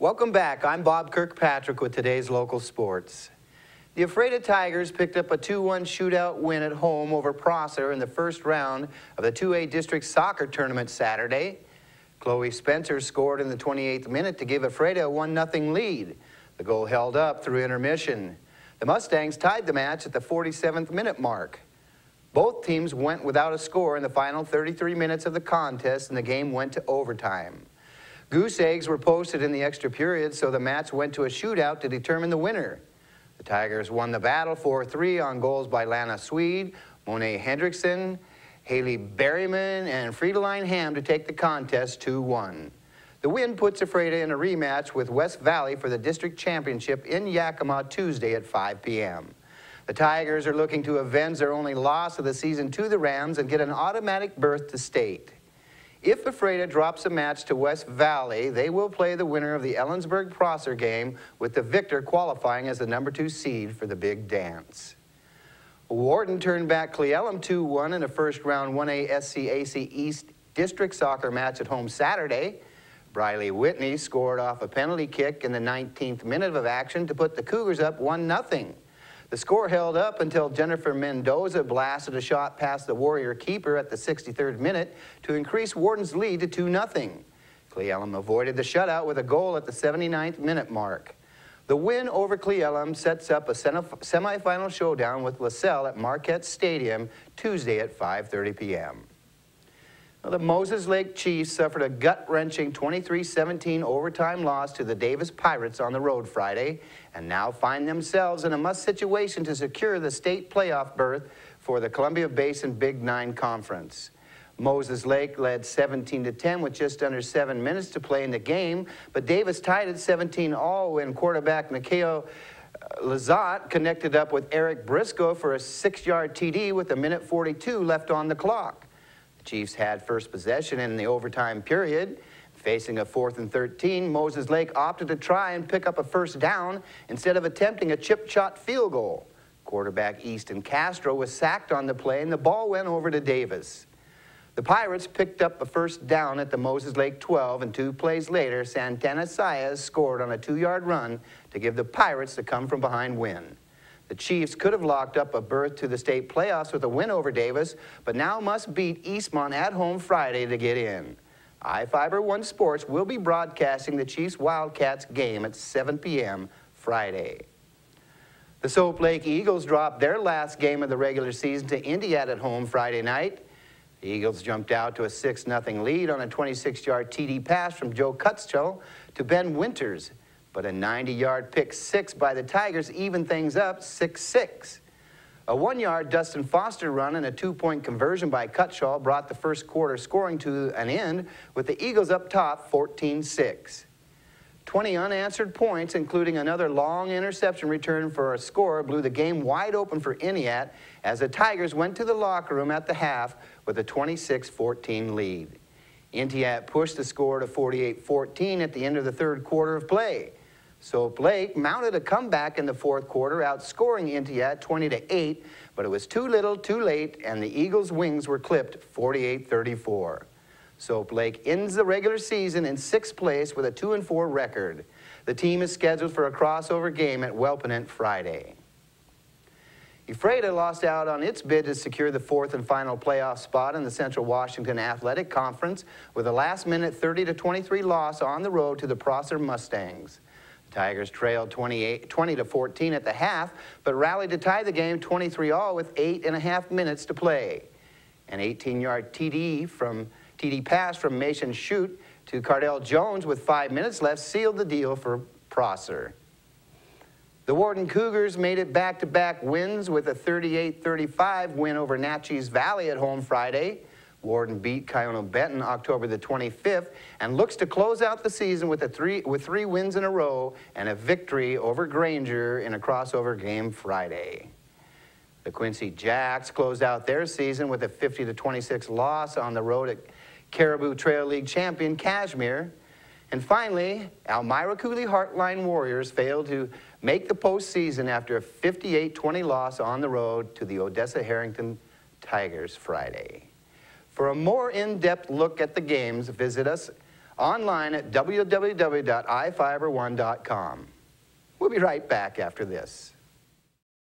Welcome back. I'm Bob Kirkpatrick with today's local sports. The Ephrata Tigers picked up a 2-1 shootout win at home over Prosser in the first round of the 2A District Soccer Tournament Saturday. Chloe Spencer scored in the 28th minute to give Ephrata a 1-0 lead. The goal held up through intermission. The Mustangs tied the match at the 47th minute mark. Both teams went without a score in the final 33 minutes of the contest and the game went to overtime. Goose eggs were posted in the extra period, so the match went to a shootout to determine the winner. The Tigers won the battle 4-3 on goals by Lana Swede, Monet Hendrickson, Haley Berryman, and Friedeline Ham to take the contest 2-1. The win puts Ephrata in a rematch with West Valley for the district championship in Yakima Tuesday at 5 p.m. The Tigers are looking to avenge their only loss of the season to the Rams and get an automatic berth to state. If Ephrata drops a match to West Valley, they will play the winner of the Ellensburg-Prosser game, with the victor qualifying as the number two seed for the big dance. Warden turned back Cle Elum 2-1 in a first-round 1A SCAC East District soccer match at home Saturday. Briley Whitney scored off a penalty kick in the 19th minute of action to put the Cougars up 1-0. The score held up until Jennifer Mendoza blasted a shot past the Warrior keeper at the 63rd minute to increase Warden's lead to 2-0. Cle Elum avoided the shutout with a goal at the 79th minute mark. The win over Cle Elum sets up a semifinal showdown with LaSalle at Marquette Stadium Tuesday at 5.30 p.m. The Moses Lake Chiefs suffered a gut-wrenching 23-17 overtime loss to the Davis Pirates on the road Friday and now find themselves in a must situation to secure the state playoff berth for the Columbia Basin Big Nine Conference. Moses Lake led 17 to 10 with just under seven minutes to play in the game, but Davis tied at 17 all when quarterback Nikeo uh, Lazat connected up with Eric Briscoe for a six-yard TD with a minute 42 left on the clock. Chiefs had first possession in the overtime period. Facing a fourth and 13, Moses Lake opted to try and pick up a first down instead of attempting a chip shot field goal. Quarterback Easton Castro was sacked on the play and the ball went over to Davis. The Pirates picked up a first down at the Moses Lake 12 and two plays later, Santana Saez scored on a two-yard run to give the Pirates the come-from-behind win. The Chiefs could have locked up a berth to the state playoffs with a win over Davis, but now must beat Eastmont at home Friday to get in. iFiber One Sports will be broadcasting the Chiefs Wildcats game at 7 p.m. Friday. The Soap Lake Eagles dropped their last game of the regular season to Entiat at home Friday night. The Eagles jumped out to a 6-0 lead on a 26-yard TD pass from Joe Cutstill to Ben Winters but a 90-yard pick six by the Tigers evened things up 6-6. A one-yard Dustin Foster run and a two-point conversion by Cutshaw brought the first quarter scoring to an end with the Eagles up top 14-6. 20 unanswered points, including another long interception return for a score, blew the game wide open for Entiat as the Tigers went to the locker room at the half with a 26-14 lead. Entiat pushed the score to 48-14 at the end of the third quarter of play. Soap Lake mounted a comeback in the fourth quarter, outscoring Entiat 20 to 8, but it was too little, too late, and the Eagles' wings were clipped 48-34. Soap Lake ends the regular season in sixth place with a 2 and 4 record. The team is scheduled for a crossover game at Wellpinit Friday. Ephrata lost out on its bid to secure the fourth and final playoff spot in the Central Washington Athletic Conference with a last-minute 30-23 loss on the road to the Prosser Mustangs. Tigers trailed 28, 20 to 14 at the half, but rallied to tie the game 23-all with eight and a half minutes to play. An 18-yard TD from TD pass from Mason Shute to Cardell Jones with five minutes left sealed the deal for Prosser. The Warden Cougars made it back-to-back -back wins with a 38-35 win over Naches Valley at home Friday. Warden beat Kiona-Benton October the 25th and looks to close out the season with, a three, with three wins in a row and a victory over Granger in a crossover game Friday. The Quincy Jacks closed out their season with a 50 to 26 loss on the road at Caribou Trail League champion Cashmere. And finally, Almira Coulee-Hartline Warriors failed to make the postseason after a 58-20 loss on the road to the Odessa Harrington Tigers Friday. For a more in-depth look at the games, visit us online at www.ifiberone.com. Oh we'll be right back after this.